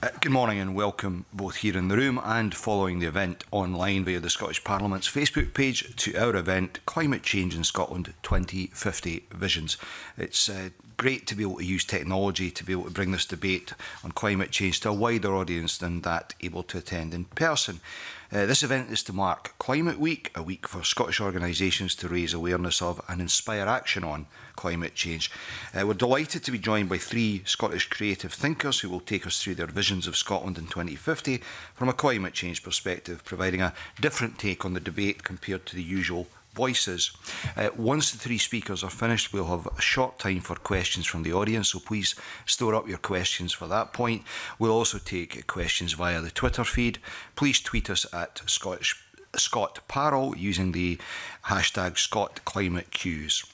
Uh, good morning and welcome both here in the room and following the event online via the Scottish Parliament's Facebook page to our event Climate Change in Scotland 2050 Visions. It's uh, great to be able to use technology to be able to bring this debate on climate change to a wider audience than that able to attend in person. Uh, this event is to mark Climate Week, a week for Scottish organisations to raise awareness of and inspire action on climate change. Uh, we're delighted to be joined by three Scottish creative thinkers who will take us through their visions of Scotland in 2050 from a climate change perspective, providing a different take on the debate compared to the usual voices. Uh, once the three speakers are finished, we'll have a short time for questions from the audience, so please store up your questions for that point. We'll also take questions via the Twitter feed. Please tweet us at Scottish, Scott Parrell using the hashtag ScottClimateQs.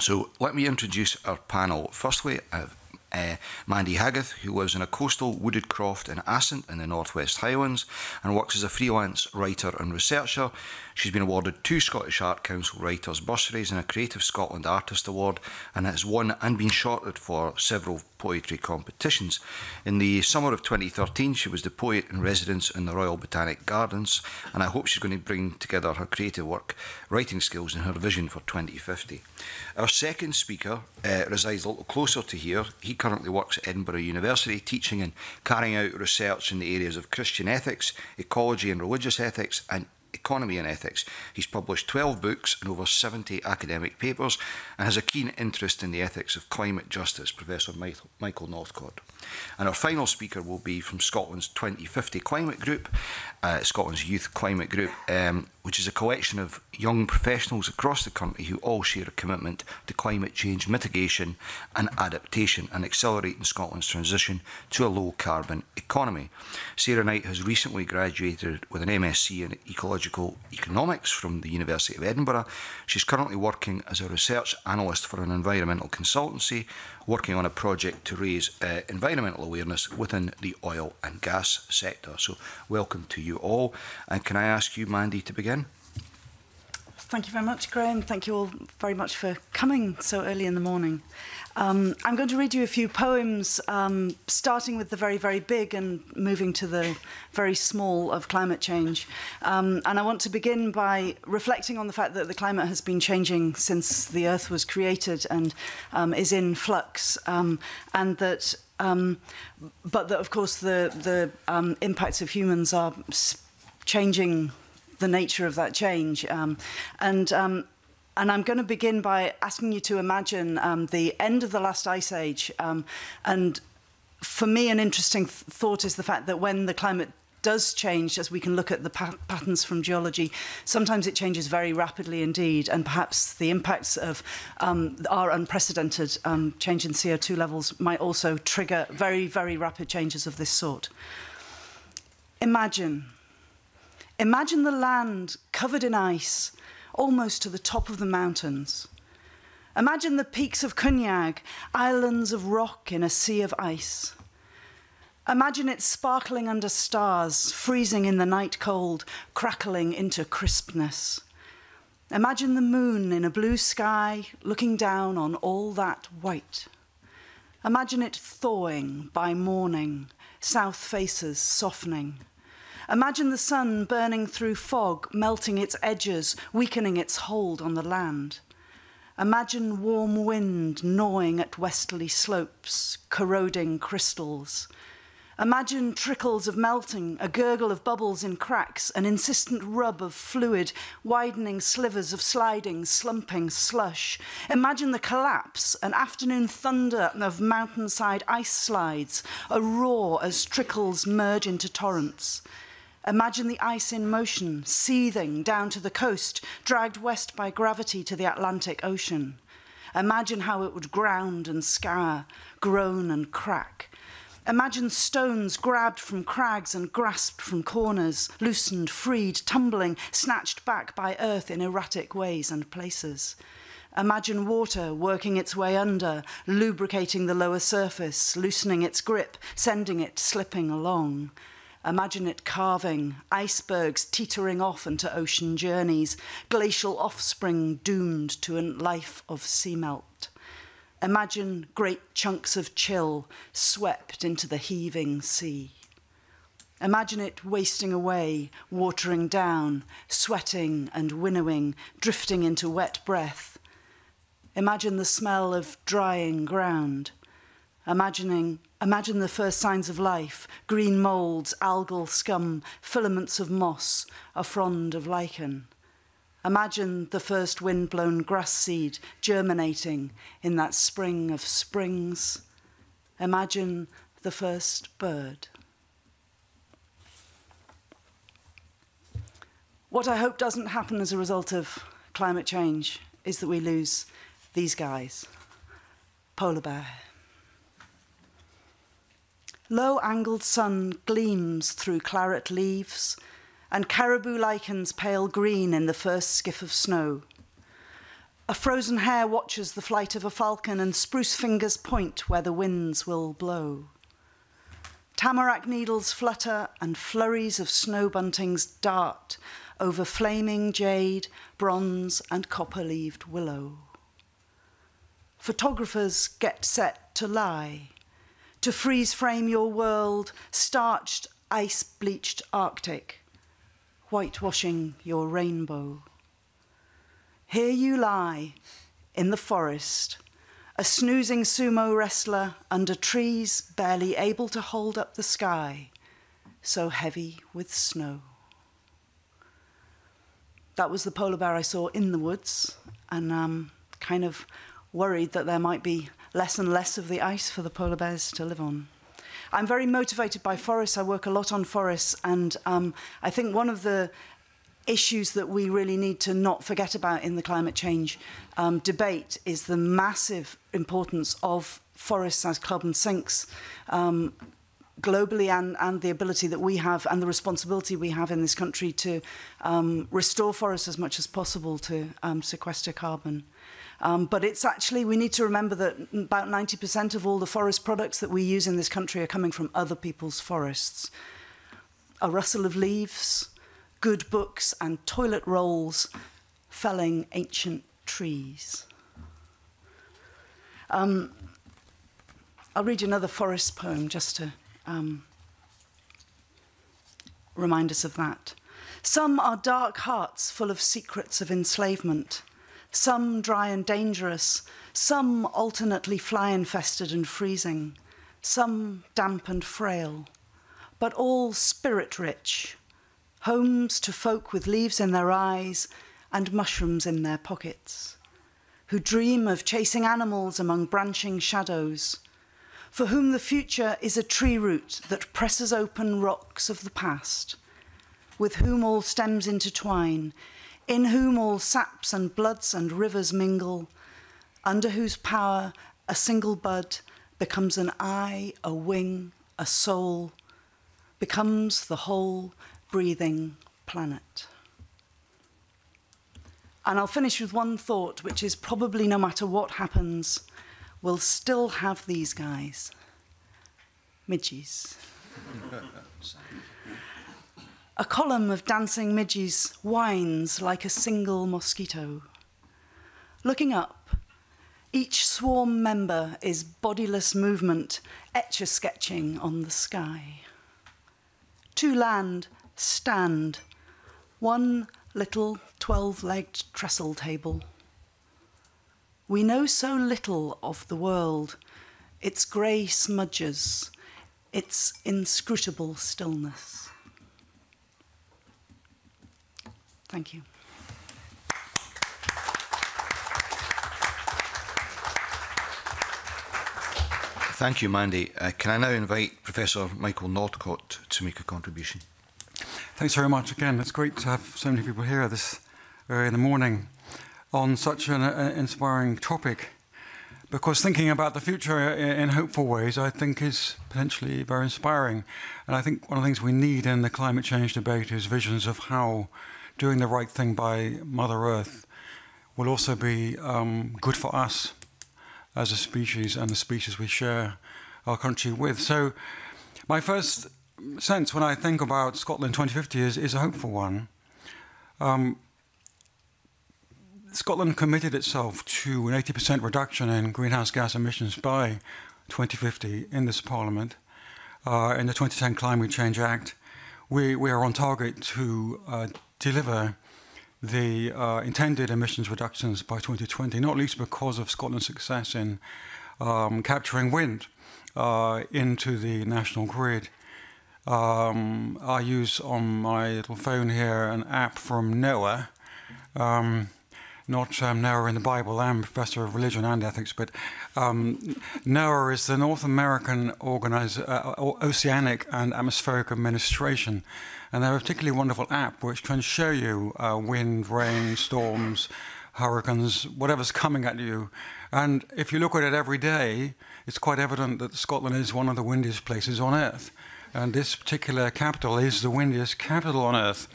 So let me introduce our panel. Firstly, uh, uh, Mandy Haggith, who lives in a coastal wooded croft in Assynt in the Northwest Highlands and works as a freelance writer and researcher. She's been awarded two Scottish Art Council Writers Bursaries and a Creative Scotland Artist Award and has won and been shortlisted for several poetry competitions. In the summer of 2013, she was the poet in residence in the Royal Botanic Gardens, and I hope she's going to bring together her creative work, writing skills, and her vision for 2050. Our second speaker uh, resides a little closer to here. He currently works at Edinburgh University, teaching and carrying out research in the areas of Christian ethics, ecology and religious ethics, and Economy and Ethics. He's published 12 books and over 70 academic papers and has a keen interest in the ethics of climate justice, Professor Michael Northcott. And our final speaker will be from Scotland's 2050 Climate Group, uh, Scotland's Youth Climate Group, um, which is a collection of young professionals across the country who all share a commitment to climate change mitigation and adaptation and accelerating Scotland's transition to a low carbon economy. Sarah Knight has recently graduated with an MSc in Ecological Economics from the University of Edinburgh. She's currently working as a research analyst for an environmental consultancy working on a project to raise uh, environmental awareness within the oil and gas sector. So, welcome to you all. And can I ask you, Mandy, to begin? Thank you very much, Graham. Thank you all very much for coming so early in the morning. Um, I'm going to read you a few poems, um, starting with the very, very big and moving to the very small of climate change. Um, and I want to begin by reflecting on the fact that the climate has been changing since the Earth was created and um, is in flux, um, and that, um, but that, of course, the, the impacts of humans are changing the nature of that change. Um, and um, And I'm going to begin by asking you to imagine um, the end of the last ice age. Um, and for me, an interesting th thought is the fact that when the climate does change, as we can look at the pa patterns from geology, sometimes it changes very rapidly indeed, and perhaps the impacts of um, our unprecedented um, change in CO2 levels might also trigger very, very rapid changes of this sort. Imagine. Imagine the land covered in ice, almost to the top of the mountains. Imagine the peaks of Quinag, islands of rock in a sea of ice. Imagine it sparkling under stars, freezing in the night cold, crackling into crispness. Imagine the moon in a blue sky, looking down on all that white. Imagine it thawing by morning, south faces softening. Imagine the sun burning through fog, melting its edges, weakening its hold on the land. Imagine warm wind gnawing at westerly slopes, corroding crystals. Imagine trickles of melting, a gurgle of bubbles in cracks, an insistent rub of fluid, widening slivers of sliding, slumping slush. Imagine the collapse, an afternoon thunder of mountainside ice slides, a roar as trickles merge into torrents. Imagine the ice in motion, seething down to the coast, dragged west by gravity to the Atlantic Ocean. Imagine how it would ground and scour, groan and crack. Imagine stones grabbed from crags and grasped from corners, loosened, freed, tumbling, snatched back by earth in erratic ways and places. Imagine water working its way under, lubricating the lower surface, loosening its grip, sending it slipping along. Imagine it carving, icebergs teetering off into ocean journeys, glacial offspring doomed to a life of sea melt. Imagine great chunks of chill swept into the heaving sea. Imagine it wasting away, watering down, sweating and winnowing, drifting into wet breath. Imagine the smell of drying ground. Imagining, imagine the first signs of life, green molds, algal scum, filaments of moss, a frond of lichen. Imagine the first wind-blown grass seed germinating in that spring of springs. Imagine the first bird. What I hope doesn't happen as a result of climate change is that we lose these guys. Polar bear. Low angled sun gleams through claret leaves, and caribou lichens pale green in the first skiff of snow. A frozen hare watches the flight of a falcon, and spruce fingers point where the winds will blow. Tamarack needles flutter, and flurries of snow buntings dart over flaming jade, bronze, and copper leaved willow. Photographers get set to lie, to freeze frame your world, starched, ice bleached Arctic, whitewashing your rainbow. Here you lie in the forest, a snoozing sumo wrestler under trees barely able to hold up the sky, so heavy with snow. That was the polar bear I saw in the woods, and um, kind of worried that there might be less and less of the ice for the polar bears to live on. I'm very motivated by forests. I work a lot on forests, and um, I think one of the issues that we really need to not forget about in the climate change um, debate is the massive importance of forests as carbon sinks. Um, globally and, and the ability that we have and the responsibility we have in this country to um, restore forests as much as possible to um, sequester carbon. Um, but it's actually, we need to remember that about 90% of all the forest products that we use in this country are coming from other people's forests. A rustle of leaves, good books, and toilet rolls felling ancient trees. Um, I'll read you another forest poem just to um, remind us of that. Some are dark hearts full of secrets of enslavement, some dry and dangerous, some alternately fly infested and freezing, some damp and frail, but all spirit rich, homes to folk with leaves in their eyes and mushrooms in their pockets, who dream of chasing animals among branching shadows for whom the future is a tree root that presses open rocks of the past, with whom all stems intertwine, in whom all saps and bloods and rivers mingle, under whose power a single bud becomes an eye, a wing, a soul, becomes the whole breathing planet. And I'll finish with one thought, which is probably no matter what happens, we'll still have these guys midges. a column of dancing midges whines like a single mosquito. Looking up, each swarm member is bodiless movement, etch a sketching on the sky. To land, stand, one little 12 legged trestle table. We know so little of the world, its grey smudges, its inscrutable stillness. Thank you. Thank you, Mandy. Uh, can I now invite Professor Michael Northcott to make a contribution? Thanks very much again. It's great to have so many people here this early in the morning on such an uh, inspiring topic. Because thinking about the future in, in hopeful ways, I think, is potentially very inspiring. And I think one of the things we need in the climate change debate is visions of how doing the right thing by Mother Earth will also be um, good for us as a species and the species we share our country with. So, my first sense when I think about Scotland 2050 is, is a hopeful one. Um, Scotland committed itself to an 80% reduction in greenhouse gas emissions by 2050 in this Parliament, uh, in the 2010 Climate Change Act. we, we are on target to uh, deliver the uh, intended emissions reductions by 2020, not least because of Scotland's success in um, capturing wind uh, into the national grid. Um, I use on my little phone here an app from NOAA. Um, not um, Noah in the Bible. I'm professor of religion and ethics, but um, NOAA is the North American Organize, uh, Oceanic and Atmospheric Administration, and they have a particularly wonderful app which can show you uh, wind, rain, storms, hurricanes, whatever's coming at you. And if you look at it every day, it's quite evident that Scotland is one of the windiest places on Earth. And this particular capital is the windiest capital on Earth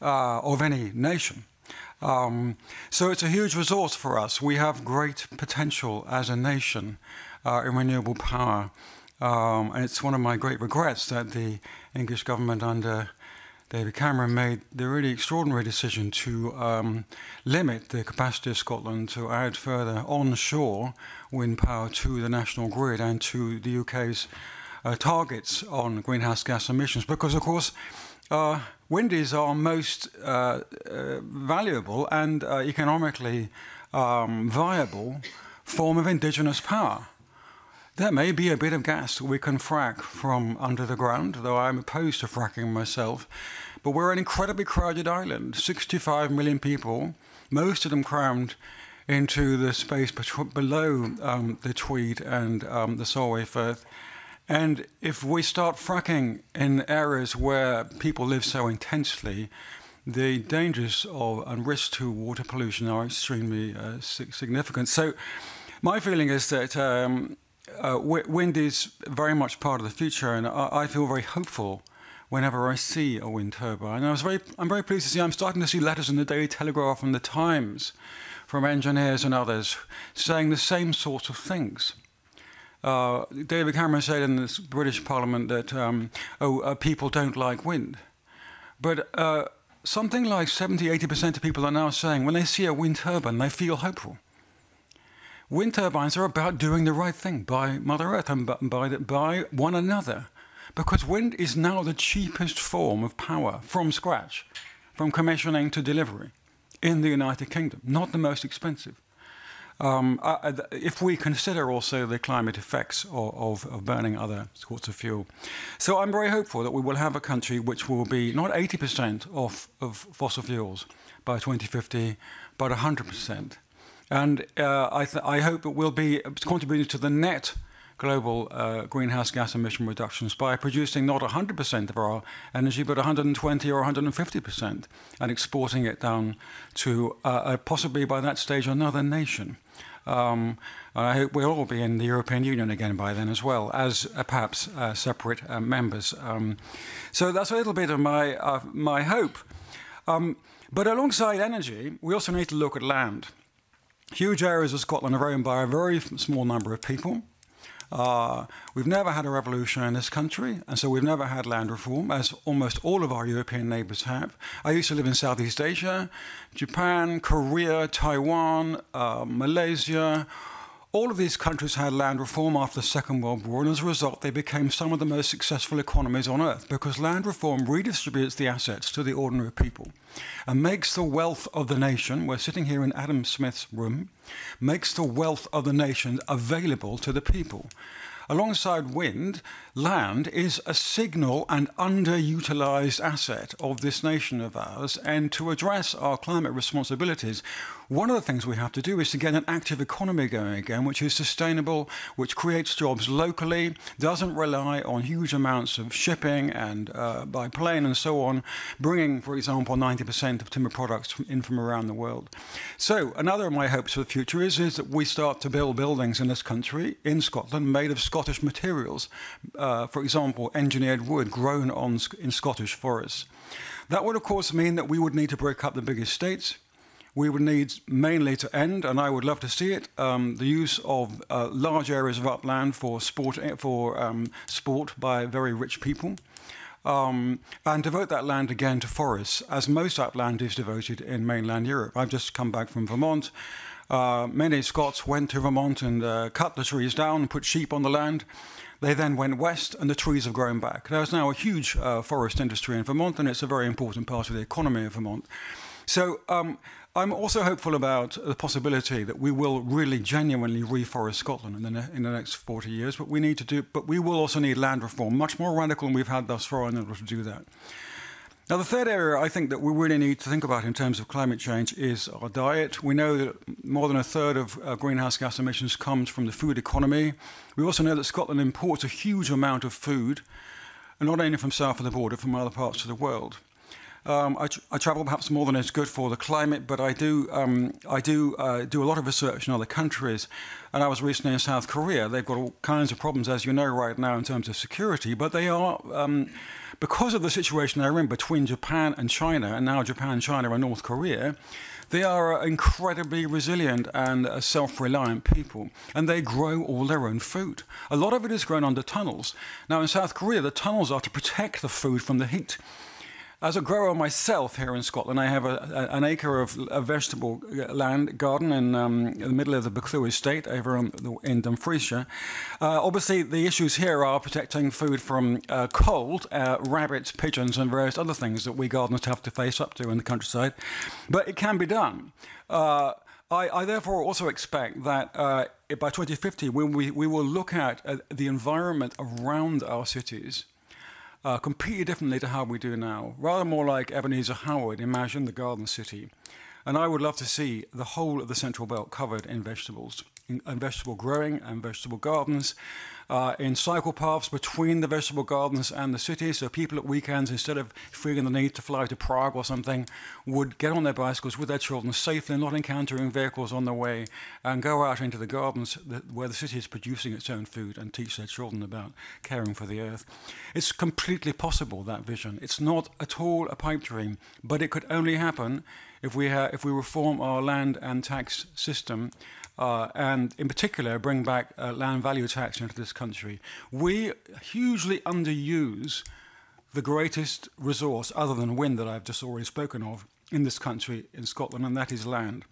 uh, of any nation. Um, so it's a huge resource for us. We have great potential as a nation uh, in renewable power. Um, and it's one of my great regrets that the English government under David Cameron made the really extraordinary decision to um, limit the capacity of Scotland to add further onshore wind power to the national grid and to the UK's uh, targets on greenhouse gas emissions. Because, of course, uh, wind is our most uh, uh, valuable and uh, economically um, viable form of indigenous power. There may be a bit of gas that we can frack from under the ground, though I'm opposed to fracking myself. But we're an incredibly crowded island 65 million people, most of them crammed into the space below um, the Tweed and um, the Solway Firth. And if we start fracking in areas where people live so intensely, the dangers of and risks to water pollution are extremely uh, significant. So, my feeling is that um, uh, wind is very much part of the future, and I, I, feel very hopeful whenever I see a wind turbine. And I was very, I'm very pleased to see. I'm starting to see letters in the Daily Telegraph and the Times from engineers and others saying the same sorts of things. Uh, David Cameron said in the British Parliament that um, oh, uh, people don't like wind. But uh, something like 70 80% of people are now saying when they see a wind turbine, they feel hopeful. Wind turbines are about doing the right thing by Mother Earth and by, by one another. Because wind is now the cheapest form of power from scratch, from commissioning to delivery in the United Kingdom, not the most expensive. Um, uh, if we consider also the climate effects of, of, of, burning other sorts of fuel. So I'm very hopeful that we will have a country which will be not 80% off of fossil fuels by 2050, but 100%. And uh, I, I, hope it will be contributing to the net global uh, greenhouse gas emission reductions by producing not 100% of our energy, but 120 or 150%, and exporting it down to uh, uh, possibly by that stage another nation. Um, I hope we'll all be in the European Union again by then as well, as uh, perhaps uh, separate uh, members. Um, so that's a little bit of my, my hope. Um, but alongside energy, we also need to look at land. Huge areas of Scotland are owned by a very small number of people. Uh, we've never had a revolution in this country, and so we've never had land reform, as almost all of our European neighbours have. I used to live in Southeast Asia, Japan, Korea, Taiwan, uh, Malaysia, all of these countries had land reform after the Second World War, and as a result, they became some of the most successful economies on earth because land reform redistributes the assets to the ordinary people and makes the wealth of the nation, we're sitting here in Adam Smith's room, makes the wealth of the nation available to the people. Alongside wind, land is a signal and underutilized asset of this nation of ours. And to address our climate responsibilities, one of the things we have to do is to get an active economy going again, which is sustainable, which creates jobs locally, doesn't rely on huge amounts of shipping and uh, by plane and so on, bringing, for example, 90% of timber products in from around the world. So, another of my hopes for the future is, is that we start to build buildings in this country, in Scotland, made of Scottish materials. Uh, for example, engineered wood grown on, in Scottish forests. That would, of course, mean that we would need to break up the big estates we would need mainly to end, and I would love to see it, um, the use of uh, large areas of upland for sport, eh, for, um, sport by very rich people. Um, and devote that land again to forests, as most upland is devoted in mainland Europe. I've just come back from Vermont. Uh, many Scots went to Vermont and uh, cut the trees down and put sheep on the land. They then went west, and the trees have grown back. There's now a huge uh, forest industry in Vermont, and it's a very important part of the economy of Vermont. So um, I'm also hopeful about the possibility that we will really genuinely reforest Scotland in the, in the next 40 years, but we need to do, but we will also need land reform, much more radical than we've had thus far in order to do that. Now, the third area I think that we really need to think about in terms of climate change is our diet. We know that more than a third of uh, greenhouse gas emissions comes from the food economy. We also know that Scotland imports a huge amount of food, and not only from south of the border, from other parts of the world. Um, I, I, travel perhaps more than is good for the climate, but I do um, I do uh, do a lot of research in other countries. And I was recently in South Korea. They've got all kinds of problems, as you know, right now in terms of security. But they are um, because of the situation they're in between Japan and China, and now Japan, China, and North Korea. They are incredibly resilient and uh, self-reliant people, and they grow all their own food. A lot of it is grown under tunnels. Now, in South Korea, the tunnels are to protect the food from the heat. As a grower myself here in Scotland, I have a, a, an acre of a vegetable uh, land garden in, um, in the middle of the Buccleuch estate over the, in Dumfriesshire. Uh, obviously, the issues here are protecting food from uh, cold, uh, rabbits, pigeons, and various other things that we gardeners have to face up to in the countryside. But it can be done. Uh, I, I, therefore also expect that uh, by 2050, when we, we will look at the environment around our cities uh, completely differently to how we do now. Rather more like Ebenezer Howard imagined the Garden City. And I would love to see the whole of the Central Belt covered in vegetables, and vegetable growing and vegetable gardens, uh, in cycle paths between the vegetable gardens and the city. So people at weekends, instead of feeling the need to fly to Prague or something, would get on their bicycles with their children safely, not encountering vehicles on the way, and go out into the gardens that, where the city is producing its own food and teach their children about caring for the earth. It's completely possible, that vision. It's not at all a pipe dream, but it could only happen if we, if we reform our land and tax system uh, and in particular bring back uh, land value tax into this country. We hugely underuse the greatest resource other than wind that I've just already spoken of in this country, in Scotland, and that is land.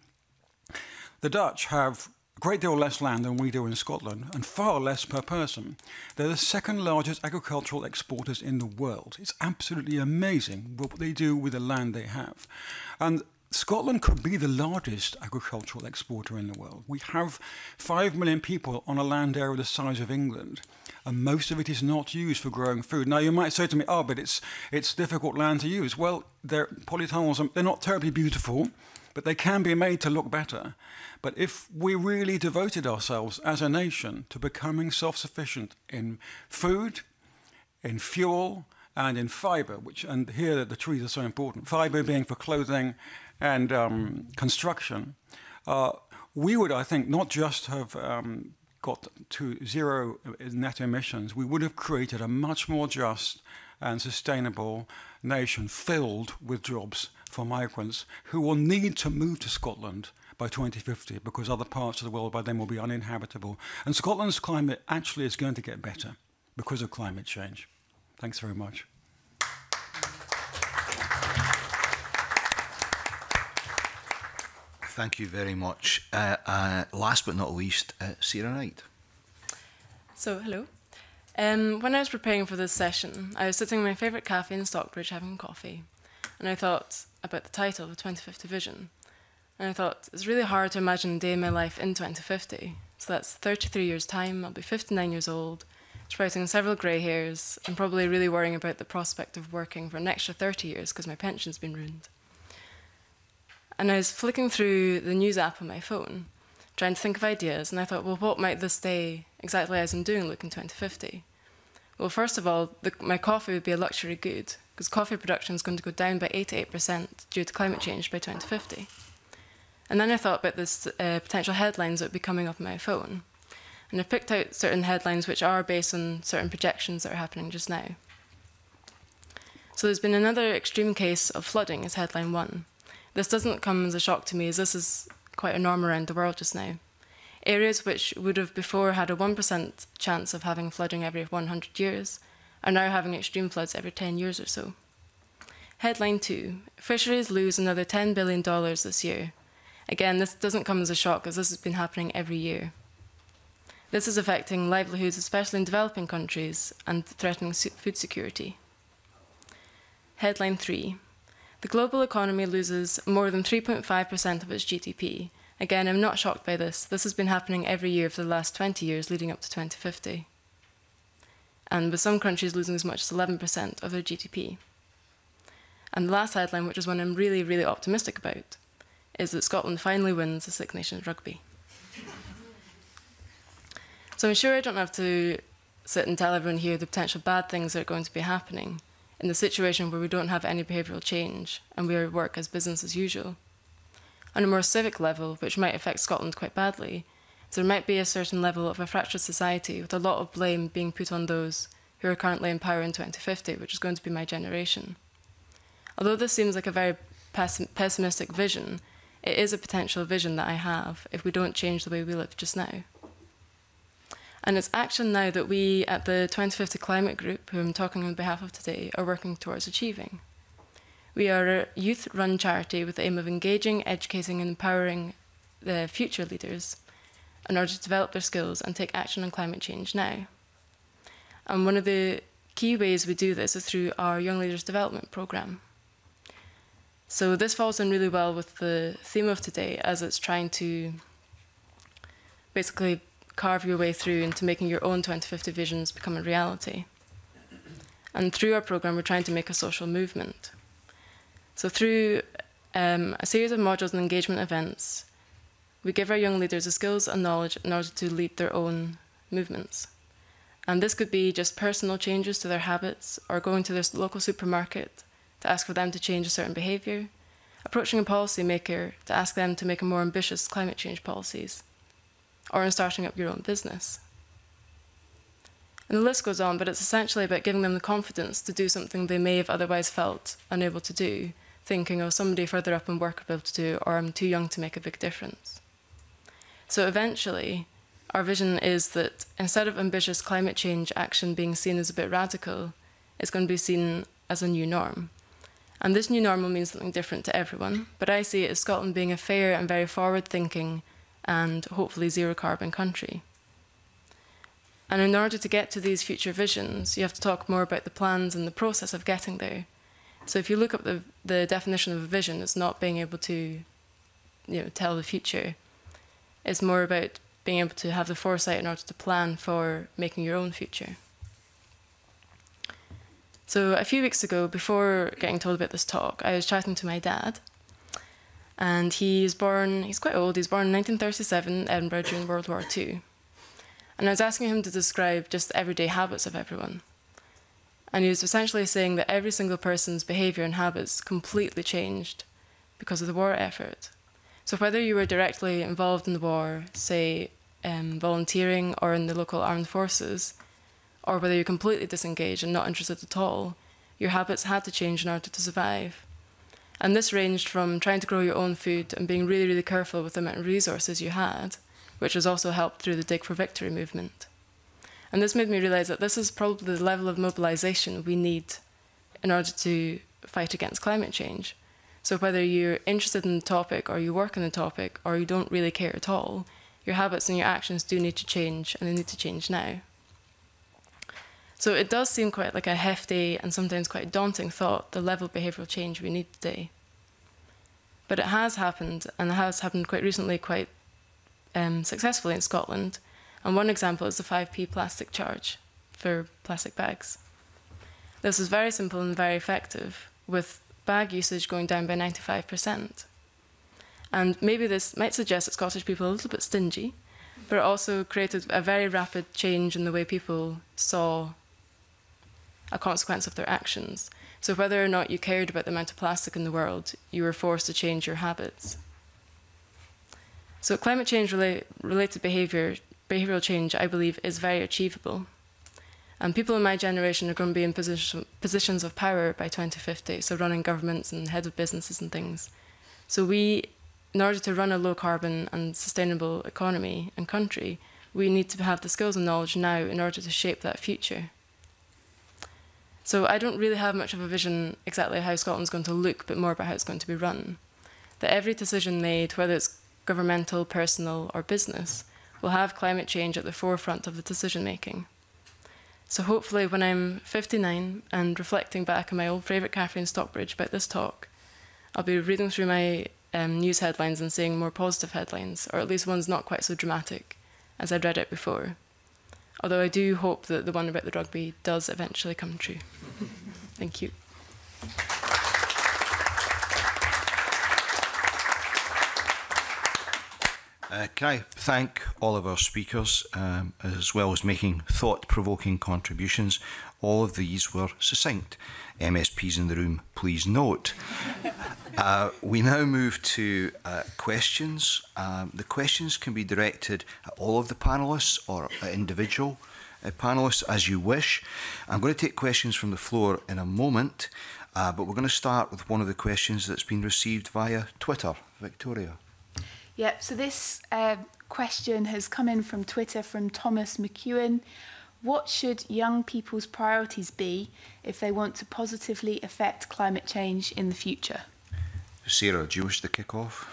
The Dutch have a great deal less land than we do in Scotland, and far less per person. They're the second largest agricultural exporters in the world. It's absolutely amazing what they do with the land they have. And Scotland could be the largest agricultural exporter in the world. We have 5 million people on a land area the size of England, and most of it is not used for growing food. Now, you might say to me, oh, but it's, it's difficult land to use. Well, they're, polytunnels, they're not terribly beautiful, but they can be made to look better. But if we really devoted ourselves as a nation to becoming self-sufficient in food, in fuel, and in fiber, which, and here the trees are so important, fiber being for clothing and um, construction, uh, we would, I think, not just have um, got to zero net emissions, we would have created a much more just and sustainable nation filled with jobs for migrants who will need to move to Scotland by 2050 because other parts of the world by then will be uninhabitable. And Scotland's climate actually is going to get better because of climate change. Thanks very much. Thank you very much. Uh, uh, last but not least, uh, Sarah Knight. So, hello. Um, when I was preparing for this session, I was sitting in my favourite cafe in Stockbridge having coffee, and I thought about the title, The 25th Division. And I thought, it's really hard to imagine a day in my life in 2050. So that's 33 years' time, I'll be 59 years old, sprouting several grey hairs, and probably really worrying about the prospect of working for an extra 30 years because my pension's been ruined. And I was flicking through the news app on my phone, trying to think of ideas, and I thought, well, what might this day exactly as I'm doing look in 2050? Well, first of all, the, my coffee would be a luxury good, because coffee production is going to go down by 88% due to climate change by 2050. And then I thought about this uh, potential headlines that would be coming up on my phone. And I picked out certain headlines which are based on certain projections that are happening just now. So there's been another extreme case of flooding as headline one. This doesn't come as a shock to me, as this is quite a norm around the world just now. Areas which would have before had a 1% chance of having flooding every 100 years are now having extreme floods every 10 years or so. Headline 2 Fisheries lose another $10 billion this year. Again, this doesn't come as a shock as this has been happening every year. This is affecting livelihoods, especially in developing countries, and threatening food security. Headline 3 The global economy loses more than 3.5% of its GDP. Again, I'm not shocked by this. This has been happening every year for the last 20 years leading up to 2050. And with some countries losing as much as 11% of their GDP. And the last headline, which is one I'm really, really optimistic about, is that Scotland finally wins the Six Nations Rugby. so I'm sure I don't have to sit and tell everyone here the potential bad things that are going to be happening in the situation where we don't have any behavioural change and we work as business as usual. On a more civic level, which might affect Scotland quite badly, there might be a certain level of a fractured society with a lot of blame being put on those who are currently in power in 2050, which is going to be my generation. Although this seems like a very pessimistic vision, it is a potential vision that I have if we don't change the way we live just now. And it's action now that we at the 2050 Climate Group, who I'm talking on behalf of today, are working towards achieving. We are a youth run charity with the aim of engaging, educating, and empowering the future leaders in order to develop their skills and take action on climate change now. And one of the key ways we do this is through our Young Leaders Development Programme. So this falls in really well with the theme of today as it's trying to basically carve your way through into making your own 2050 visions become a reality. And through our program, we're trying to make a social movement. So through um, a series of modules and engagement events, we give our young leaders the skills and knowledge in order to lead their own movements. And this could be just personal changes to their habits or going to their local supermarket to ask for them to change a certain behaviour, approaching a policymaker to ask them to make more ambitious climate change policies, or in starting up your own business. And the list goes on, but it's essentially about giving them the confidence to do something they may have otherwise felt unable to do, thinking, oh, somebody further up in work will be able to do, or I'm too young to make a big difference. So eventually, our vision is that instead of ambitious climate change action being seen as a bit radical, it's going to be seen as a new norm. And this new normal means something different to everyone, but I see it as Scotland being a fair and very forward thinking and hopefully zero carbon country. And in order to get to these future visions, you have to talk more about the plans and the process of getting there. So if you look up the, the definition of a vision, it's not being able to you know, tell the future. It's more about being able to have the foresight in order to plan for making your own future. So a few weeks ago, before getting told about this talk, I was chatting to my dad, and he's born, he's quite old, he's born in 1937 Edinburgh during World War II. And I was asking him to describe just everyday habits of everyone. And he was essentially saying that every single person's behaviour and habits completely changed because of the war effort. So whether you were directly involved in the war, say um, volunteering or in the local armed forces, or whether you're completely disengaged and not interested at all, your habits had to change in order to survive. And this ranged from trying to grow your own food and being really, really careful with the amount of resources you had, which was also helped through the Dig for Victory movement. And this made me realize that this is probably the level of mobilization we need in order to fight against climate change. So, whether you're interested in the topic or you work on the topic or you don't really care at all, your habits and your actions do need to change and they need to change now. So it does seem quite like a hefty and sometimes quite daunting thought, the level of behavioural change we need today. But it has happened, and it has happened quite recently, quite um, successfully in Scotland. And one example is the 5p plastic charge for plastic bags. This was very simple and very effective, with bag usage going down by 95%. And maybe this might suggest that Scottish people are a little bit stingy, but it also created a very rapid change in the way people saw a consequence of their actions. So whether or not you cared about the amount of plastic in the world, you were forced to change your habits. So climate change rela related behavior, behavioral change, I believe, is very achievable. And people in my generation are going to be in position, positions of power by 2050, so running governments and head of businesses and things. So we, in order to run a low carbon and sustainable economy and country, we need to have the skills and knowledge now in order to shape that future. So I don't really have much of a vision exactly how Scotland's going to look, but more about how it's going to be run. That every decision made, whether it's governmental, personal, or business, will have climate change at the forefront of the decision making. So hopefully, when I'm 59 and reflecting back on my old favourite cafe in Stockbridge about this talk, I'll be reading through my um, news headlines and seeing more positive headlines, or at least ones not quite so dramatic as I'd read it before. Although I do hope that the one about the rugby does eventually come true. Thank you. Uh, can I thank all of our speakers, um, as well as making thought provoking contributions? All of these were succinct. MSPs in the room, please note. uh, we now move to uh, questions. Um, the questions can be directed at all of the panelists or at individual uh, panelists as you wish. I'm going to take questions from the floor in a moment, uh, but we're going to start with one of the questions that's been received via Twitter. Victoria. Yep, so this uh, question has come in from Twitter from Thomas McEwen. What should young people's priorities be if they want to positively affect climate change in the future? Sarah, do you wish to kick off?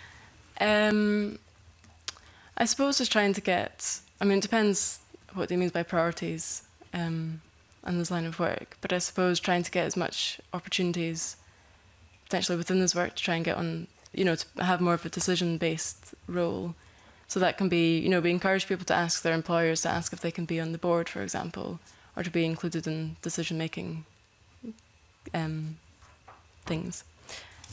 um, I suppose just trying to get, I mean, it depends what they mean by priorities um, and this line of work, but I suppose trying to get as much opportunities potentially within this work to try and get on you know, to have more of a decision-based role. So that can be, you know, we encourage people to ask their employers to ask if they can be on the board, for example, or to be included in decision-making um, things.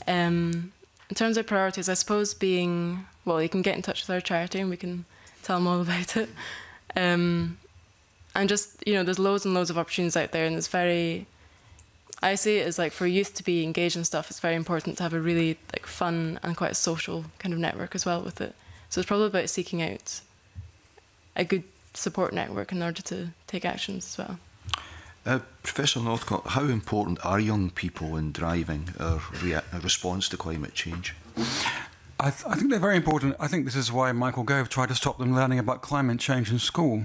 Um, in terms of priorities, I suppose being, well, you can get in touch with our charity and we can tell them all about it. Um, and just, you know, there's loads and loads of opportunities out there and it's very, I see it as like for youth to be engaged in stuff, it's very important to have a really like fun and quite a social kind of network as well with it. So it's probably about seeking out a good support network in order to take actions as well. Uh, Professor Northcott, how important are young people in driving our response to climate change? I, th I think they're very important. I think this is why Michael Gove tried to stop them learning about climate change in school.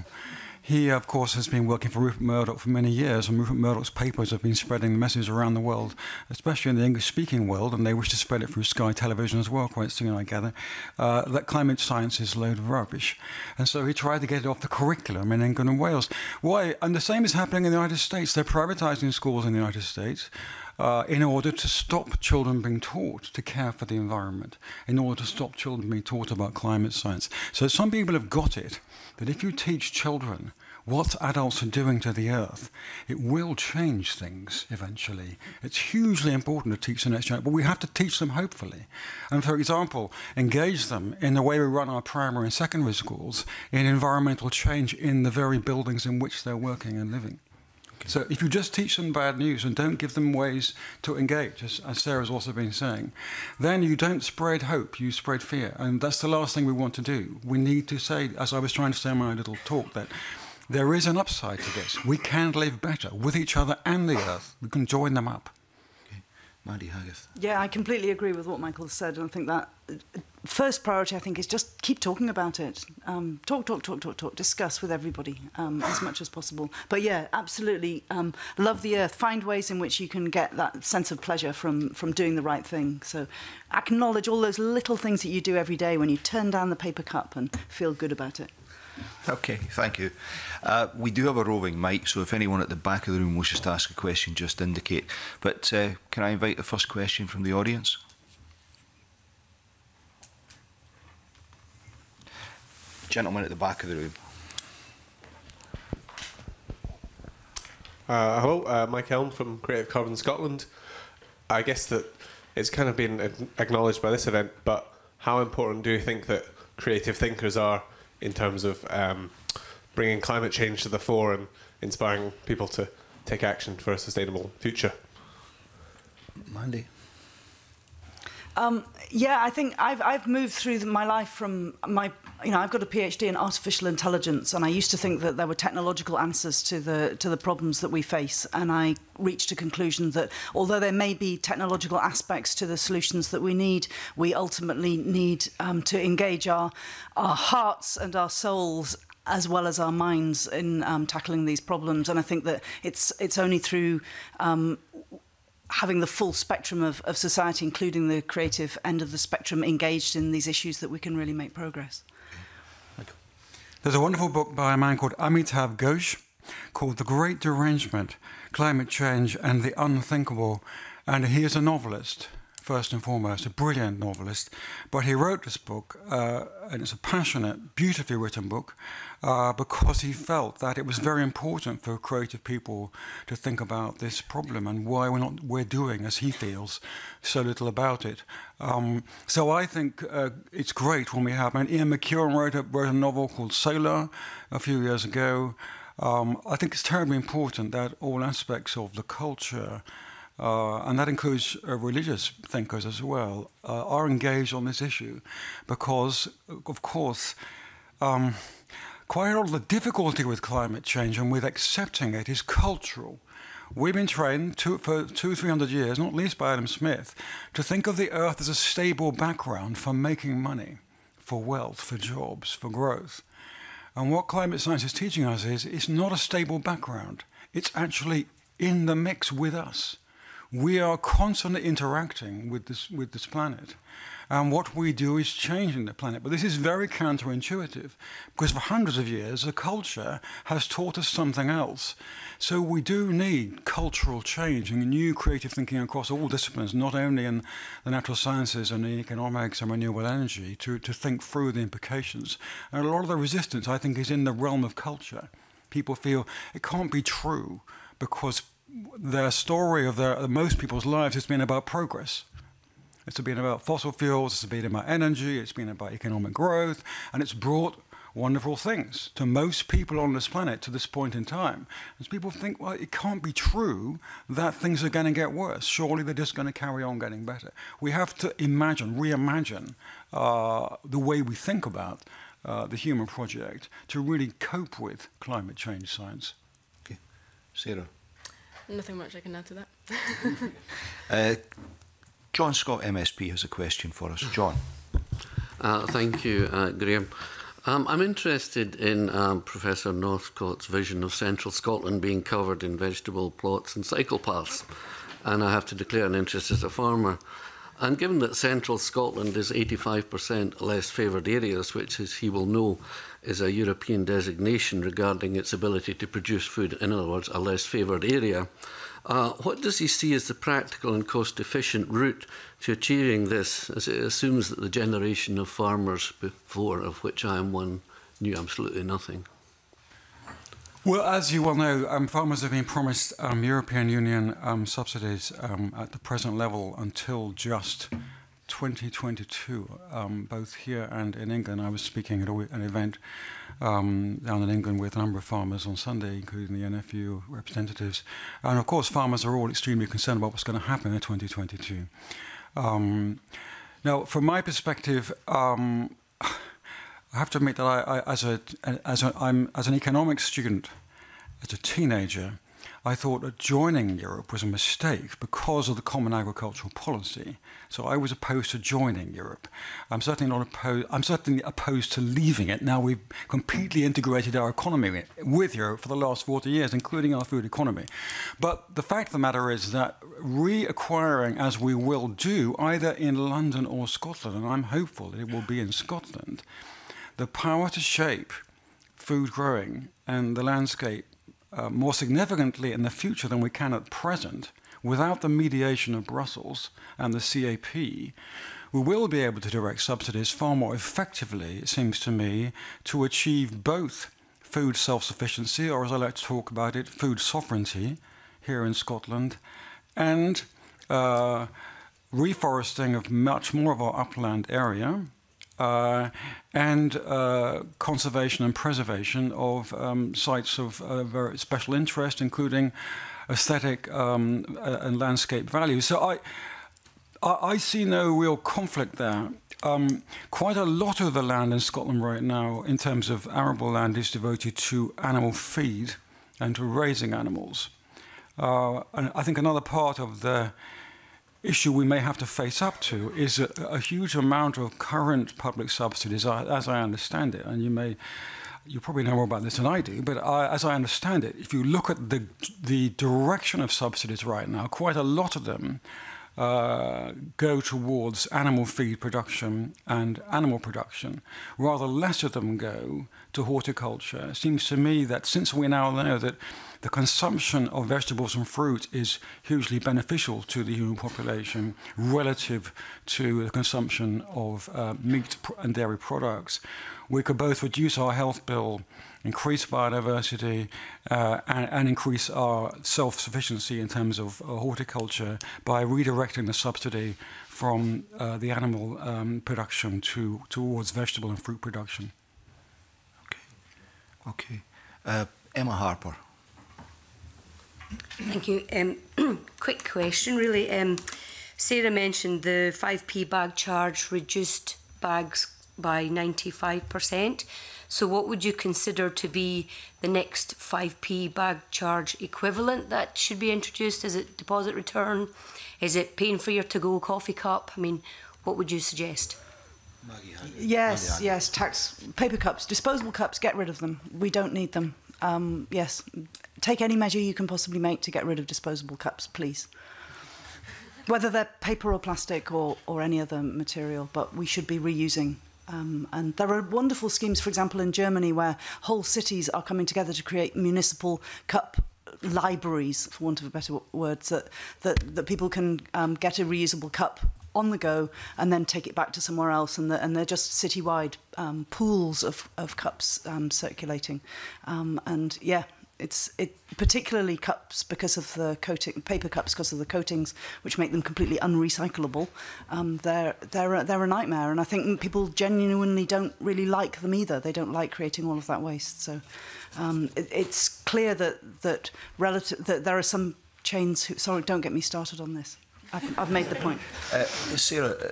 He, of course, has been working for Rupert Murdoch for many years, and Rupert Murdoch's papers have been spreading the message around the world, especially in the English-speaking world, and they wish to spread it through Sky Television as well, quite soon, I gather, uh, that climate science is a load of rubbish. And so he tried to get it off the curriculum in England and Wales. Why? And the same is happening in the United States. They're privatizing schools in the United States. Uh, in order to stop children being taught to care for the environment, in order to stop children being taught about climate science. So some people have got it that if you teach children what adults are doing to the earth, it will change things eventually. It's hugely important to teach the next generation, but we have to teach them hopefully. And for example, engage them in the way we run our primary and secondary schools in environmental change in the very buildings in which they're working and living. So if you just teach them bad news and don't give them ways to engage, as, as Sarah's also been saying, then you don't spread hope, you spread fear. And that's the last thing we want to do. We need to say, as I was trying to say in my little talk, that there is an upside to this. We can live better with each other and the earth. We can join them up. Okay. Mandy Haggis. Yeah, I completely agree with what Michael said, and I think that first priority, I think, is just keep talking about it. Um, talk, talk, talk, talk, talk. Discuss with everybody um, as much as possible. But yeah, absolutely. Um, love the earth. Find ways in which you can get that sense of pleasure from, from doing the right thing. So acknowledge all those little things that you do every day when you turn down the paper cup and feel good about it. Okay, thank you. Uh, we do have a roving mic, so if anyone at the back of the room wishes to ask a question, just indicate. But uh, can I invite the first question from the audience? Gentleman at the back of the room. Uh, hello, uh, Mike Elm from Creative Carbon Scotland. I guess that it's kind of been acknowledged by this event, but how important do you think that creative thinkers are in terms of um, bringing climate change to the fore and inspiring people to take action for a sustainable future. Mandy. Um, yeah, I think I've, I've moved through my life from my, you know, I've got a PhD in artificial intelligence, and I used to think that there were technological answers to the to the problems that we face, and I reached a conclusion that although there may be technological aspects to the solutions that we need, we ultimately need um, to engage our our hearts and our souls as well as our minds in um, tackling these problems. And I think that it's it's only through um, having the full spectrum of, of society, including the creative end of the spectrum, engaged in these issues that we can really make progress. There's a wonderful book by a man called Amitav Ghosh called The Great Derangement Climate Change and the Unthinkable. And he is a novelist first and foremost, a brilliant novelist. But he wrote this book, uh, and it's a passionate, beautifully written book, uh, because he felt that it was very important for creative people to think about this problem and why we're not we're doing, as he feels, so little about it. Um, so I think uh, it's great when we have. And Ian McEwan wrote a, wrote a novel called Solar a few years ago. Um, I think it's terribly important that all aspects of the culture and that includes uh, religious thinkers as well, uh, are engaged on this issue because, of course, um, quite a lot of the difficulty with climate change and with accepting it is cultural. We've been trained to, for two, three hundred years, not least by Adam Smith, to think of the earth as a stable background for making money, for wealth, for jobs, for growth. And what climate science is teaching us is it's not a stable background. It's actually in the mix with us we are constantly interacting with this, with this planet. And what we do is changing the planet. But this is very counterintuitive because for hundreds of years, the culture has taught us something else. So we do need cultural change and new creative thinking across all disciplines, not only in the natural sciences and in economics and renewable energy, to, to think through the implications. And a lot of the resistance, I think, is in the realm of culture. People feel it can't be true because their story of their, most people's lives has been about progress. It's been about fossil fuels, it's been about energy, it's been about economic growth, and it's brought wonderful things to most people on this planet to this point in time. As people think, well, it can't be true that things are going to get worse. Surely they're just going to carry on getting better. We have to imagine, reimagine uh, the way we think about uh, the human project to really cope with climate change science. Okay. Sarah. Nothing much I can add to that. uh, John Scott, MSP, has a question for us. John. Uh, thank you, uh, Graham. Um, I'm interested in um, Professor Northcote's vision of central Scotland being covered in vegetable plots and cycle paths, and I have to declare an interest as a farmer. And given that central Scotland is 85% less favoured areas, which, as he will know, is a European designation regarding its ability to produce food, in other words, a less favoured area, uh, what does he see as the practical and cost efficient route to achieving this, as it assumes that the generation of farmers before, of which I am one, knew absolutely nothing? Well, as you well know, um, farmers have been promised um, European Union um, subsidies um, at the present level until just 2022, um, both here and in England. I was speaking at an event um, down in England with a number of farmers on Sunday, including the NFU representatives. And of course, farmers are all extremely concerned about what's going to happen in 2022. Um, now, from my perspective, um, I have to admit that I, I as a as a, I'm as an economics student, as a teenager, I thought that joining Europe was a mistake because of the common agricultural policy. So I was opposed to joining Europe. I'm certainly not opposed. I'm certainly opposed to leaving it. Now we've completely integrated our economy with Europe for the last 40 years, including our food economy. But the fact of the matter is that reacquiring, as we will do, either in London or Scotland, and I'm hopeful that it will be in Scotland the power to shape food growing and the landscape uh, more significantly in the future than we can at present, without the mediation of Brussels and the CAP, we will be able to direct subsidies far more effectively, it seems to me, to achieve both food self sufficiency, or as I like to talk about it, food sovereignty here in Scotland, and uh, reforesting of much more of our upland area, uh, and uh, conservation and preservation of um, sites of uh, very special interest, including aesthetic um, and landscape value. So I, I, I, see no real conflict there. Um, quite a lot of the land in Scotland right now, in terms of arable land, is devoted to animal feed and to raising animals. Uh, and I think another part of the issue we may have to face up to is a, a huge amount of current public subsidies, as I understand it, and you may you probably know more about this than I do, but I, as I understand it, if you look at the the direction of subsidies right now, quite a lot of them uh, go towards animal feed production and animal production, rather less of them go to horticulture. It seems to me that since we now know that the consumption of vegetables and fruit is hugely beneficial to the human population relative to the consumption of uh, meat and dairy products, we could both reduce our health bill increase biodiversity, uh, and, and, increase our self-sufficiency in terms of uh, horticulture by redirecting the subsidy from uh, the animal um, production to towards vegetable and fruit production. Okay. Okay. Uh, Emma Harper. Thank you. Um, quick question, really. Um, Sarah mentioned the 5p bag charge reduced bags by 95%. So what would you consider to be the next 5p bag charge equivalent that should be introduced? Is it deposit return? Is it paying for your to-go coffee cup? I mean, what would you suggest? Yes, yes, tax paper cups, disposable cups, get rid of them. We don't need them. um, yes, take any measure you can possibly make to get rid of disposable cups, please. Whether they're paper or plastic or, or any other material, but we should be reusing um, and there are wonderful schemes, for example, in Germany, where whole cities are coming together to create municipal cup libraries, for want of a better word, that, that, that people can um, get a reusable cup on the go and then take it back to somewhere else. And, the, and they're just citywide um, pools of, of cups um, circulating. Um, and yeah, it's it particularly cups because of the coating paper cups because of the coatings which make them completely unrecyclable. Um they're they're a, they're a nightmare. And i think people genuinely don't really like them either. They don't like creating all of that waste. So um it, it's clear that that relative that there are some chains who sorry don't get me started on this. I've, I've made the point uh, Sarah uh,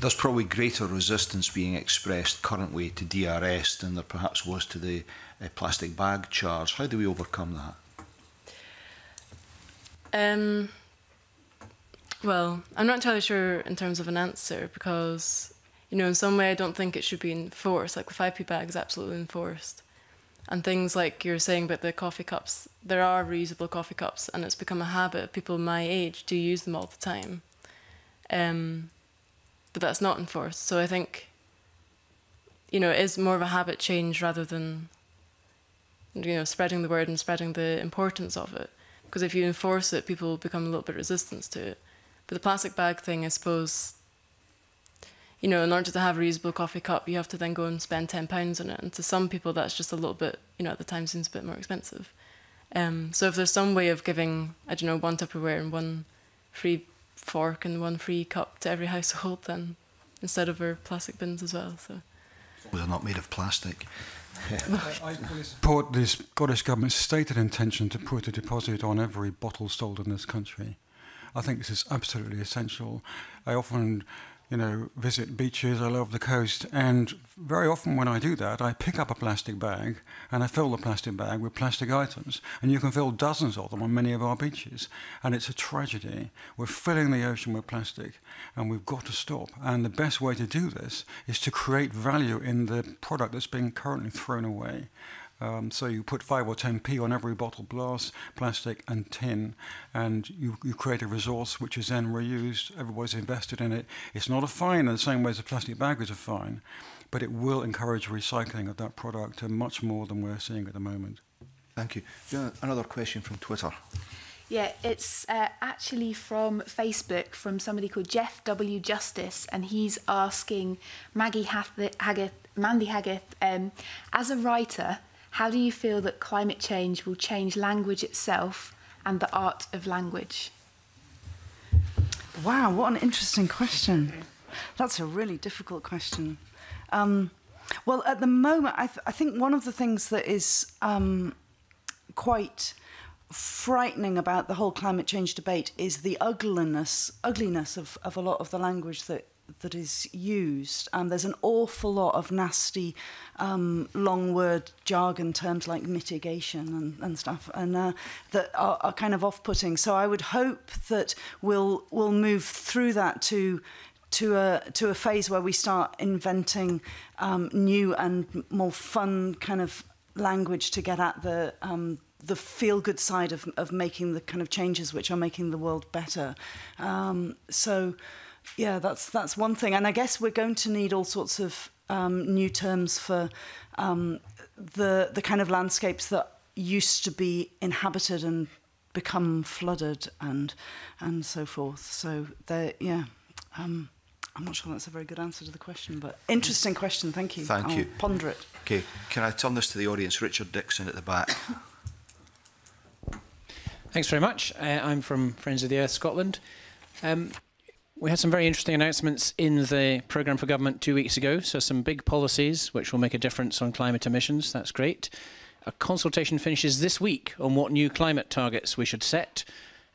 there's probably greater resistance being expressed currently to DRS than there perhaps was to the uh, plastic bag charge. How do we overcome that? Um, well, I'm not entirely sure in terms of an answer because, you know, in some way I don't think it should be enforced. Like the 5p bag is absolutely enforced. And things like you're saying about the coffee cups, there are reusable coffee cups and it's become a habit. of People my age do use them all the time. Um, but that's not enforced. So I think, you know, it is more of a habit change rather than, you know, spreading the word and spreading the importance of it. Because if you enforce it, people become a little bit resistant to it. But the plastic bag thing, I suppose, you know, in order to have a reusable coffee cup, you have to then go and spend ten pounds on it. And to some people, that's just a little bit, you know, at the time seems a bit more expensive. Um, so if there's some way of giving, I don't know, one Tupperware and one free fork and one free cup to every household, then instead of our plastic bins as well. So oh, they're not made of plastic. Port, the Scottish government's stated intention to put a deposit on every bottle sold in this country. I think this is absolutely essential. I often you know, visit beaches, I love the coast, and very often when I do that, I pick up a plastic bag and I fill the plastic bag with plastic items, and you can fill dozens of them on many of our beaches, and it's a tragedy. We're filling the ocean with plastic, and we've got to stop. And the best way to do this is to create value in the product that's being currently thrown away. Um, so you put 5 or 10p on every bottle, glass, plastic and tin, and you, you create a resource which is then reused. Everybody's invested in it. It's not a fine in the same way as a plastic bag is a fine, but it will encourage recycling of that product uh, much more than we're seeing at the moment. Thank you. Another question from Twitter. Yeah, it's uh, actually from Facebook from somebody called Jeff W. Justice, and he's asking Maggie Haggith, Mandy Haggith, um, as a writer, how do you feel that climate change will change language itself and the art of language? Wow, what an interesting question. That's a really difficult question. Um, well, at the moment, I, th I, think one of the things that is um, quite frightening about the whole climate change debate is the ugliness, ugliness of, of a lot of the language that that is used. And there's an awful lot of nasty um, long word jargon terms like mitigation and, and stuff, and uh, that are, are kind of off-putting. So I would hope that we'll we'll move through that to to a to a phase where we start inventing um, new and more fun kind of language to get at the um, the feel good side of, of making the kind of changes which are making the world better. Um, so, Yeah, that's that's one thing, and I guess we're going to need all sorts of um, new terms for um, the the kind of landscapes that used to be inhabited and become flooded and and so forth. So there, yeah. Um, I'm not sure that's a very good answer to the question, but interesting question. Thank you. Thank I'll you. Ponder it. Okay. Can I turn this to the audience? Richard Dixon at the back. Thanks very much. Uh, I'm from Friends of the Earth Scotland. Um, we had some very interesting announcements in the programme for government two weeks ago. So, some big policies which will make a difference on climate emissions. That's great. A consultation finishes this week on what new climate targets we should set.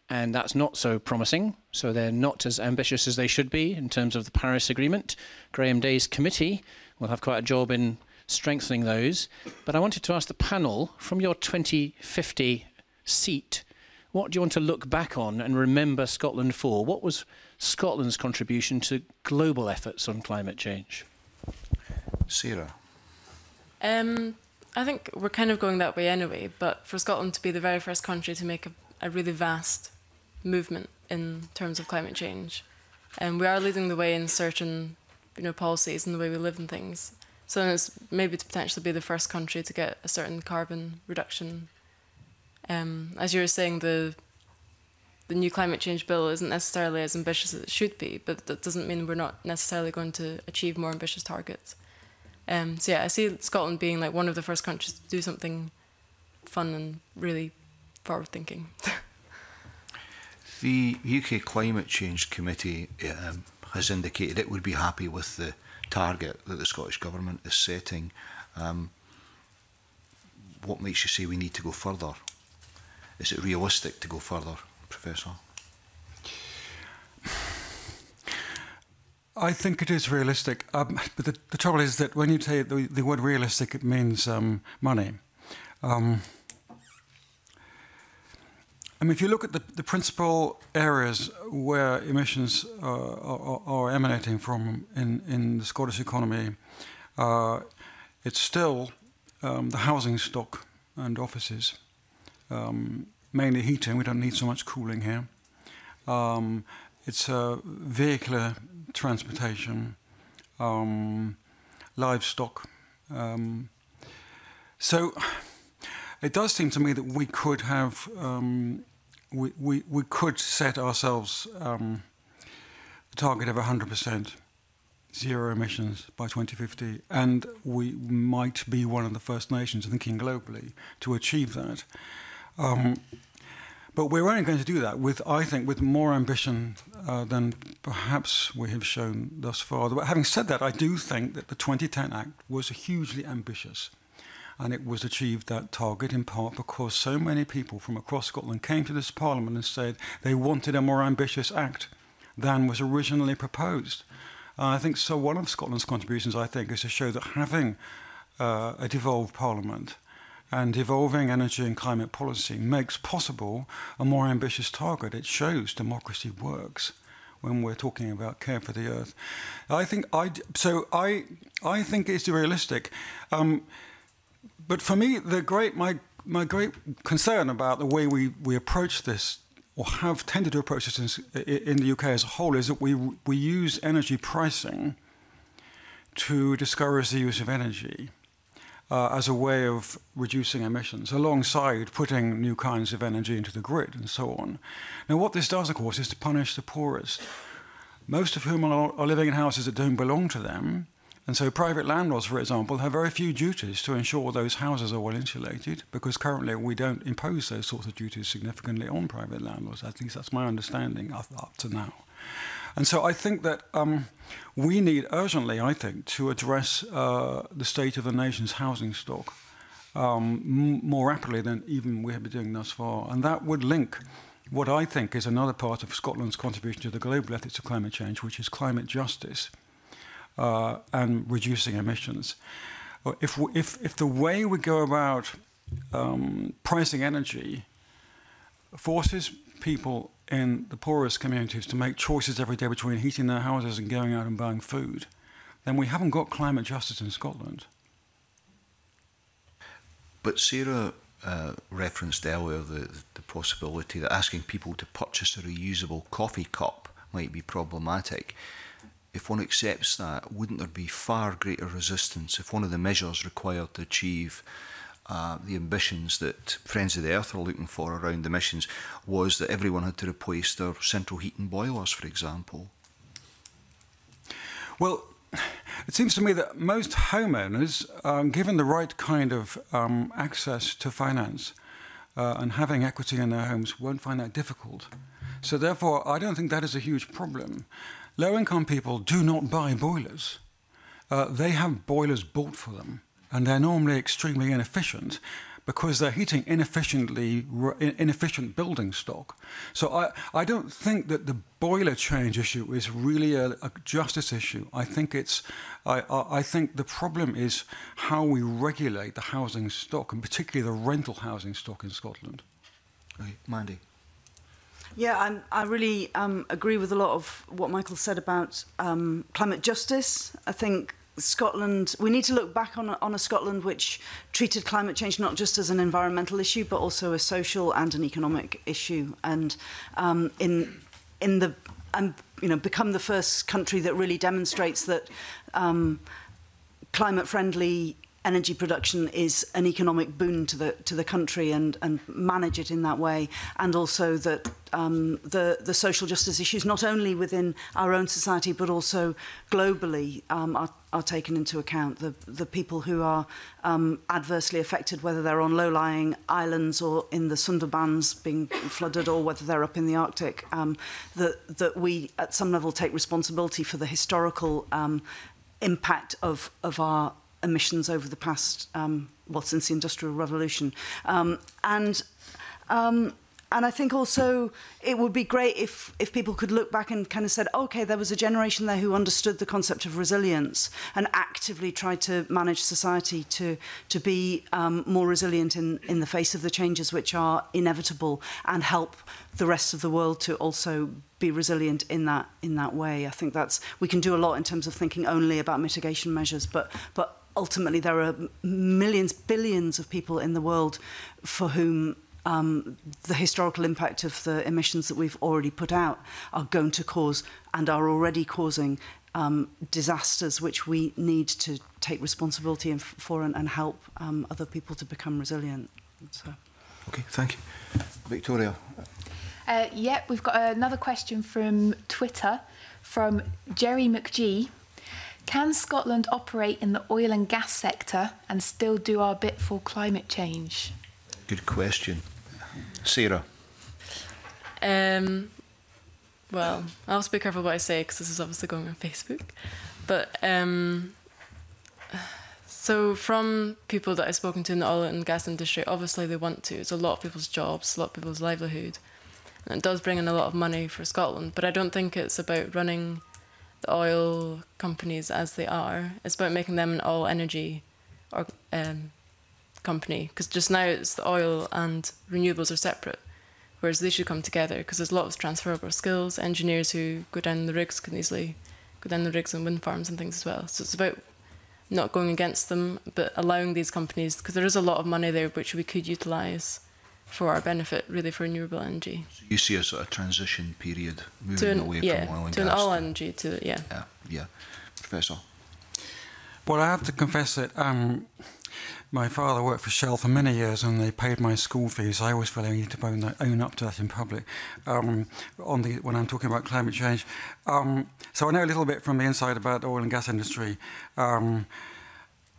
And that's not so promising. So, they're not as ambitious as they should be in terms of the Paris Agreement. Graeme Dey's committee will have quite a job in strengthening those. But I wanted to ask the panel from your 2050 seat what do you want to look back on and remember Scotland for? What was Scotland's contribution to global efforts on climate change? Sarah. Um, I think we're kind of going that way anyway, but for Scotland to be the very first country to make a, a really vast movement in terms of climate change, and we are leading the way in certain, you know, policies and the way we live and things. So then it's maybe to potentially be the first country to get a certain carbon reduction Um, as you were saying, the the new climate change bill isn't necessarily as ambitious as it should be, but that doesn't mean we're not necessarily going to achieve more ambitious targets. Um, so yeah, I see Scotland being like one of the first countries to do something fun and really forward thinking. the UK Climate Change Committee um, has indicated it would be happy with the target that the Scottish Government is setting. Um, what makes you say we need to go further? Is it realistic to go further, Professor? I think it is realistic, um, but the, the, trouble is that when you say the, the word realistic, it means um, money. Um, I mean, if you look at the, the principal areas where emissions uh, are, are, emanating from in, in the Scottish economy, uh, it's still um, the housing stock and offices um, mainly heating. We don't need so much cooling here. Um, it's uh, vehicular transportation, um, livestock. Um, so it does seem to me that we could have um, we, we, we could set ourselves um, a target of 100% zero emissions by 2050, and we might be one of the first nations thinking globally to achieve that. Um, but we're only going to do that with, I think, with more ambition uh, than perhaps we have shown thus far. But having said that, I do think that the 2010 Act was hugely ambitious. And it was achieved that target in part because so many people from across Scotland came to this Parliament and said they wanted a more ambitious act than was originally proposed. Uh, I think so. One of Scotland's contributions, I think, is to show that having uh, a devolved Parliament and evolving energy and climate policy makes possible a more ambitious target. It shows democracy works when we're talking about care for the earth. I think I so I I think it's realistic, um, but for me the great my my great concern about the way we, we approach this or have tended to approach this in, in the UK as a whole is that we we use energy pricing to discourage the use of energy uh, as a way of reducing emissions, alongside putting new kinds of energy into the grid and so on. Now, what this does, of course, is to punish the poorest, most of whom are, are living in houses that don't belong to them. And so, private landlords, for example, have very few duties to ensure those houses are well insulated, because currently we don't impose those sorts of duties significantly on private landlords. At least that's my understanding up, up to now. And so I think that um, we need urgently, I think, to address uh, the state of the nation's housing stock um, more rapidly than even we have been doing thus far. And that would link what I think is another part of Scotland's contribution to the global ethics of climate change, which is climate justice uh, and reducing emissions. Uh, if, if, if the way we go about um, pricing energy forces people in the poorest communities to make choices every day between heating their houses and going out and buying food, then we haven't got climate justice in Scotland. But Sarah uh, referenced earlier the, the possibility that asking people to purchase a reusable coffee cup might be problematic. If one accepts that, wouldn't there be far greater resistance if one of the measures required to achieve uh, the ambitions that Friends of the Earth are looking for around the emissions was that everyone had to replace their central heating boilers, for example? Well, it seems to me that most homeowners, um, given the right kind of um, access to finance uh, and having equity in their homes, won't find that difficult. So therefore, I don't think that is a huge problem. Low income people do not buy boilers. Uh, they have boilers bought for them, and they're normally extremely inefficient because they're heating inefficiently inefficient building stock. So I, I don't think that the boiler change issue is really a, a justice issue. I think it's I, I, I think the problem is how we regulate the housing stock and particularly the rental housing stock in Scotland. Okay, Mandy. Yeah, I'm, I really um, agree with a lot of what Michael said about um, climate justice. I think Scotland, we need to look back on a, on a Scotland which treated climate change not just as an environmental issue, but also a social and an economic issue. And um, in in the and you know become the first country that really demonstrates that um, climate friendly energy production is an economic boon to the to the country and and manage it in that way. And also that um, the the social justice issues not only within our own society but also globally um, are are taken into account. The the people who are um, adversely affected whether they're on low-lying islands or in the Sundarbans being flooded or whether they're up in the Arctic um, that that we at some level take responsibility for the historical um, impact of of our emissions over the past, um, well, since the Industrial Revolution. Um, and um, and I think also it would be great if if people could look back and kind of said, okay, there was a generation there who understood the concept of resilience and actively tried to manage society to to be um, more resilient in in the face of the changes which are inevitable and help the rest of the world to also be resilient in that in that way. I think that's we can do a lot in terms of thinking only about mitigation measures, but but ultimately there are millions, billions of people in the world for whom um, the historical impact of the emissions that we've already put out are going to cause and are already causing um, disasters which we need to take responsibility for and, and help um, other people to become resilient. So. Okay, thank you. Victoria. Uh, yep, yeah, we've got another question from Twitter from Jerry McGee. Can Scotland operate in the oil and gas sector and still do our bit for climate change? Good question. Sarah. Um, well, I'll be careful what I say because this is obviously going on Facebook. But um, so, from people that I've spoken to in the oil and gas industry, obviously they want to. It's a lot of people's jobs, a lot of people's livelihood. And it does bring in a lot of money for Scotland. But I don't think it's about running the oil companies as they are. It's about making them an all energy or, um, company because just now it's the oil and renewables are separate, whereas they should come together because there's a lot of transferable skills. Engineers who go down the rigs can easily go down the rigs and wind farms and things as well. So it's about not going against them, but allowing these companies because there is a lot of money there which we could utilise for our benefit, really, for renewable energy. So you see a sort of transition period moving an, away yeah, from oil and to gas. An all to energy, to yeah. Yeah, yeah, Professor. Well, I have to confess that um, my father worked for Shell for many years, and they paid my school fees. I always feel I need to own, that, own up to that in public. Um, on the when I'm talking about climate change, um, so I know a little bit from the inside about the oil and gas industry. Um,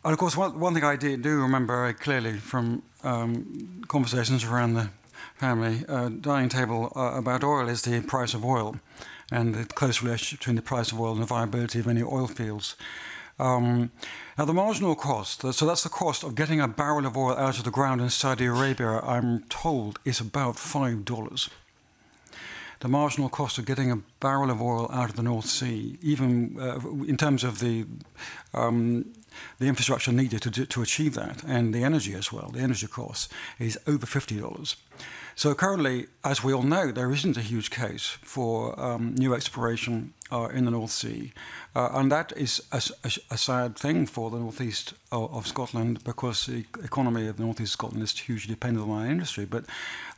and of course, one, one thing I did, do remember very clearly from um, conversations around the family uh, dining table uh, about oil is the price of oil and the close relationship between the price of oil and the viability of any oil fields. Um, now, the marginal cost, so that's the cost of getting a barrel of oil out of the ground in Saudi Arabia, I'm told, is about $5. The marginal cost of getting a barrel of oil out of the North Sea, even uh, in terms of the um, the infrastructure needed to, to achieve that and the energy as well, the energy cost is over $50. So currently, as we all know, there isn't a huge case for um, new exploration uh, in the North Sea. Uh, and that is a, a, a, sad thing for the northeast of, of, Scotland because the economy of the northeast of Scotland is hugely dependent on our industry. But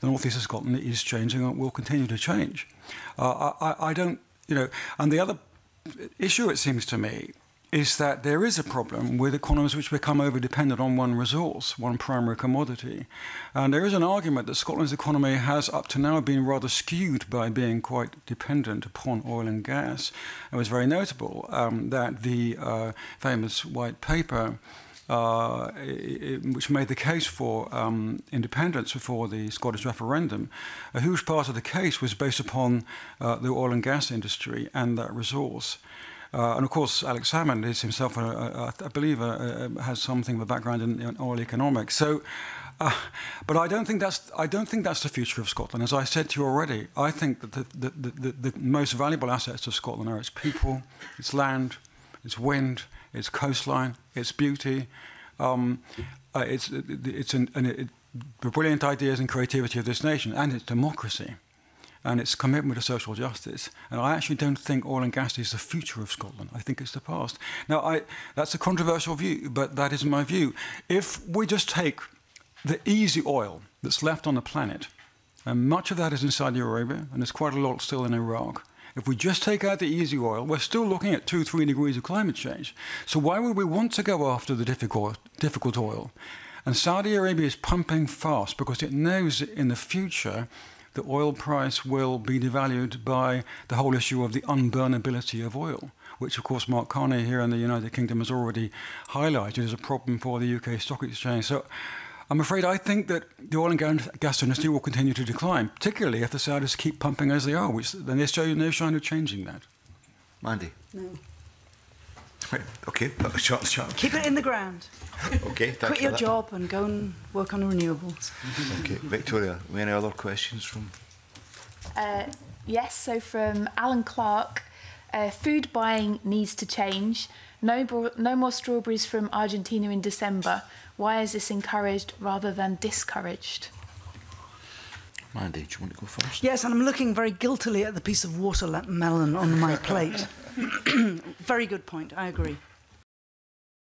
the northeast of Scotland is changing and will continue to change. Uh, I, I don't, you know, and the other issue, it seems to me, is that there is a problem with economies which become over dependent on one resource, one primary commodity. And there is an argument that Scotland's economy has up to now been rather skewed by being quite dependent upon oil and gas. It was very notable um, that the uh, famous white paper. Uh, it, which made the case for um, independence before the Scottish referendum, a huge part of the case was based upon uh, the oil and gas industry and that resource. Uh, and of course, Alex Salmond is himself, a, uh, a, uh, I believe, uh, um, has something of a background in, in oil economics. So, uh, but I don't think that's I don't think that's the future of Scotland. As I said to you already, I think that the, the, the, the most valuable assets of Scotland are its people, its land, its wind, its coastline, its beauty. Um, uh, it's it's an, an, it, the brilliant ideas and creativity of this nation and its democracy. And its commitment to social justice. And I actually don't think oil and gas is the future of Scotland. I think it's the past. Now, I, that's a controversial view, but that is my view. If we just take the easy oil that's left on the planet, and much of that is in Saudi Arabia, and there's quite a lot still in Iraq. If we just take out the easy oil, we're still looking at two, three degrees of climate change. So why would we want to go after the difficult, difficult oil? And Saudi Arabia is pumping fast because it knows in the future the oil price will be devalued by the whole issue of the unburnability of oil, which, of course, Mark Carney here in the United Kingdom has already highlighted as a problem for the UK stock exchange. So I'm afraid I think that the oil and gas industry will continue to decline, particularly if the Saudis keep pumping as they are, which then they there's no sign of changing that. Mandy? No. Okay, short, short. Keep it in the ground. okay, thank Quit your that. job and go and work on renewables. okay, Victoria, any other questions from? Uh, yes, so from Alan Clark, uh, food buying needs to change. No, no more strawberries from Argentina in December. Why is this encouraged rather than discouraged? Mandy, do you want to go first? Yes, and I'm looking very guiltily at the piece of watermelon on my plate. very good point, I agree.